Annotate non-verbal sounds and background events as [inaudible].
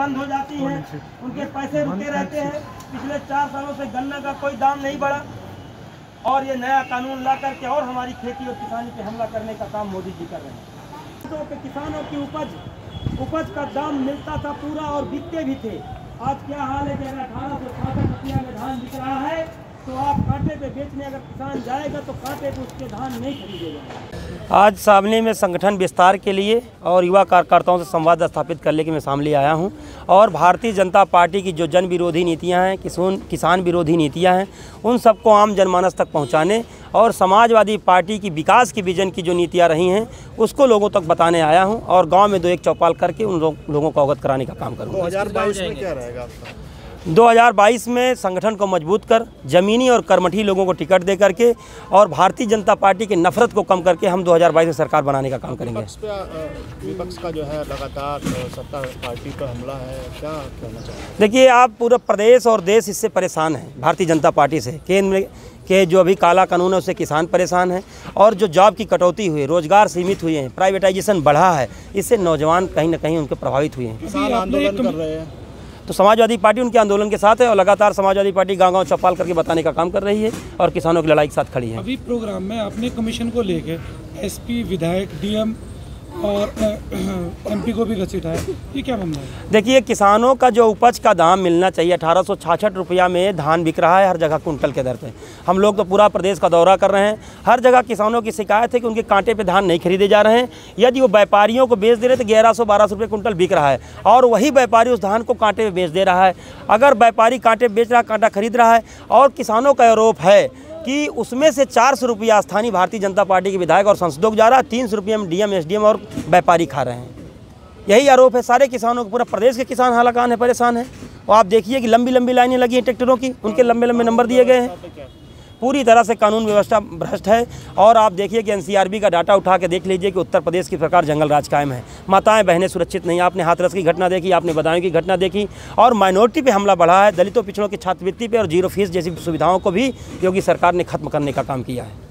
बंद हो जाती हैं। उनके पैसे रुके रहते हैं। पिछले चार सालों से गन्ना का कोई दाम नहीं बढ़ा। और ये नया कानून ला करके और हमारी खेती और किसानी पे हमला करने का काम मोदी जी कर रहे हैं। तो पे किसानों की उपज उपज का दाम मिलता था पूरा और बिकते भी थे। आज क्या हाल है कि अगर अठारह सौ छाछठ रुपया में धान बिक रहा है तो आप कांटे पे बेचने अगर किसान जाएगा तो कांटे पे उसके धान नहीं खरीदेगा आज सावली में संगठन विस्तार के लिए और युवा कार्यकर्ताओं से संवाद स्थापित करने के मैं सामने आया हूँ। और भारतीय जनता पार्टी की जो जन विरोधी नीतियाँ हैं किसान किसान विरोधी नीतियाँ हैं, उन सबको आम जनमानस तक पहुँचाने और समाजवादी पार्टी की विकास की विजन की जो नीतियाँ रही हैं, उसको लोगों तक बताने आया हूँ। और गाँव में दो एक चौपाल करके उन लोगों को अवगत कराने का काम करूँगा। 2022 में क्या रहेगा आपका 2022 में संगठन को मज़बूत कर जमीनी और कर्मठी लोगों को टिकट दे करके और भारतीय जनता पार्टी की नफरत को कम करके हम 2022 में सरकार बनाने का काम करेंगे। विपक्ष पे विपक्ष का जो है लगातार सत्ता पार्टी पर हमला है क्या कहना चाहेंगे? देखिए आप पूरा प्रदेश और देश इससे परेशान है भारतीय जनता पार्टी से। केंद्र में के जो अभी काला कानून है उससे किसान परेशान है और जो जॉब की कटौती हुई रोज़गार सीमित हुए हैं प्राइवेटाइजेशन बढ़ा है इससे नौजवान कहीं ना कहीं उनके प्रभावित हुए हैं। किसान आंदोलन कर रहे हैं। तो समाजवादी पार्टी उनके आंदोलन के साथ है और लगातार समाजवादी पार्टी गाँव गाँव चौपाल करके बताने का काम कर रही है और किसानों की लड़ाई के साथ खड़ी है। अभी प्रोग्राम में आपने कमीशन को लेकर एसपी, विधायक, डीएम और [clears throat] एमपी को भी घसीटा है ये क्या मामला है? देखिए, किसानों का जो उपज का दाम मिलना चाहिए, अठारह सौ रुपया में धान बिक रहा है हर जगह कुंटल के दर पे। हम लोग तो पूरा प्रदेश का दौरा कर रहे हैं। हर जगह किसानों की शिकायत है कि उनके कांटे पे धान नहीं खरीदे जा रहे हैं। यदि वो व्यापारियों को बेच दे रहे तो ग्यारह सौ बारह रुपये कुंटल बिक रहा है। और वही व्यापारी उस धान को कांटे पे बेच दे रहा है। अगर व्यापारी कांटे बेच रहा कांटा खरीद रहा है, और किसानों का आरोप है कि उसमें से चार सौ रुपया स्थानीय भारतीय जनता पार्टी के विधायक और सांसदों को जा रहा है, तीन सौ रुपये में डीएम, एसडीएम और व्यापारी खा रहे हैं। यही आरोप है, सारे किसानों को, पूरा प्रदेश के किसान हालाकान है, परेशान है। और आप देखिए कि लंबी लंबी लाइनें लगी हैं ट्रैक्टरों की, उनके लंबे लंबे नंबर दिए गए हैं। पूरी तरह से कानून व्यवस्था भ्रष्ट है। और आप देखिए कि एनसीआरबी का डाटा उठा के देख लीजिए कि उत्तर प्रदेश की प्रकार जंगल राज कायम है। माताएँ, बहनें सुरक्षित नहीं, आपने हाथरस की घटना देखी, आपने बदायूं की घटना देखी। और माइनॉरिटी पे हमला बढ़ा है, दलितों, पिछड़ों की छात्रवृत्ति पर और ज़ीरो फ़ीस जैसी सुविधाओं को भी योगी सरकार ने खत्म करने का काम किया है।